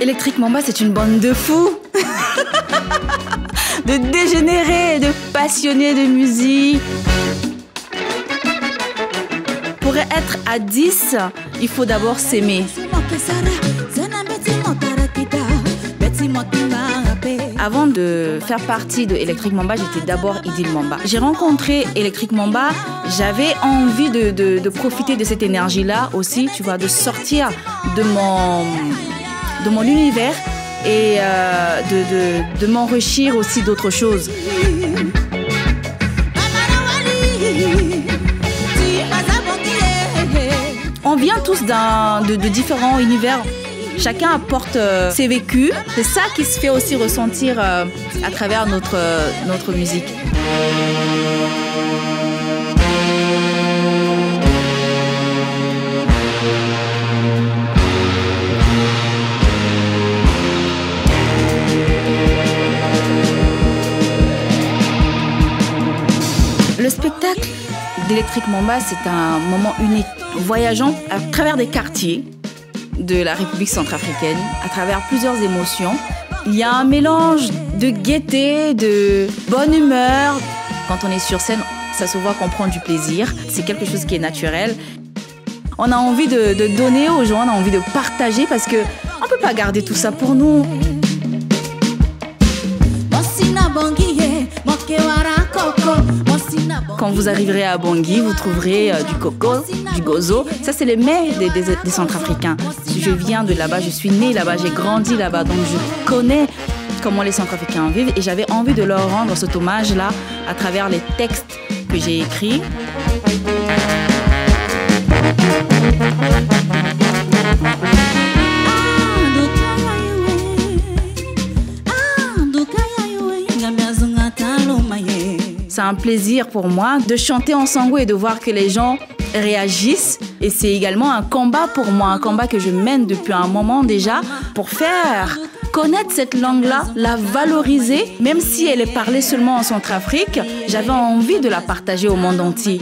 Electric Mamba, c'est une bande de fous, de dégénérés, de passionnés de musique. Pour être à 10, il faut d'abord s'aimer. Avant de faire partie de Electric Mamba, j'étais d'abord Idil Mamba. J'ai rencontré Electric Mamba, j'avais envie de, de, profiter de cette énergie-là aussi, tu vois, de sortir de mon, de mon univers et euh, de, de, m'enrichir aussi d'autres choses. On vient tous de, de différents univers Chacun apporte euh, ses vécus. C'est ça qui se fait aussi ressentir euh, à travers notre, notre musique. Spectacle Mamba, c'est un moment unique. Voyageant à travers des quartiers, de la République centrafricaine à travers plusieurs émotions. Il y a un mélange de gaieté, de bonne humeur. Quand on est sur scène, ça se voit qu'on prend du plaisir. C'est quelque chose qui est naturel. On a envie de, donner aux gens, on a envie de partager parce que on peut pas garder tout ça pour nous. Quand vous arriverez à Bangui, vous trouverez euh, du coco, du gozo. Ça, c'est les mets des, des, Centrafricains. Je viens de là-bas, je suis née là-bas, j'ai grandi là-bas, donc je connais comment les Centrafricains vivent et j'avais envie de leur rendre cet hommage-là à travers les textes que j'ai écrits. Un plaisir pour moi de chanter en sango et de voir que les gens réagissent. Et c'est également un combat pour moi, un combat que je mène depuis un moment déjà pour faire connaître cette langue-là, la valoriser, même si elle est parlée seulement en Centrafrique, j'avais envie de la partager au monde entier.